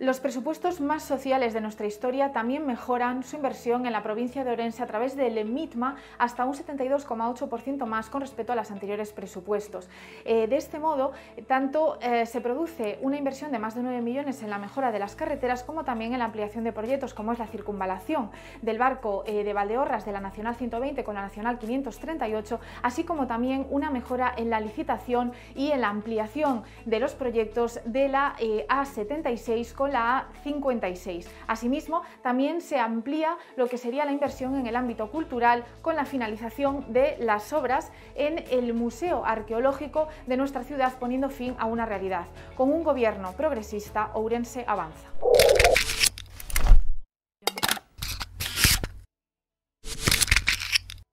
Los presupuestos más sociales de nuestra historia también mejoran su inversión en la provincia de Orense a través del MITMA hasta un 72,8% más con respecto a los anteriores presupuestos. Eh, de este modo, tanto eh, se produce una inversión de más de 9 millones en la mejora de las carreteras como también en la ampliación de proyectos como es la circunvalación del barco eh, de Valdeorras de la Nacional 120 con la Nacional 538, así como también una mejora en la licitación y en la ampliación de los proyectos de la A76 con la A56. Asimismo, también se amplía lo que sería la inversión en el ámbito cultural con la finalización de las obras en el Museo Arqueológico de nuestra ciudad, poniendo fin a una realidad. Con un gobierno progresista, Ourense avanza.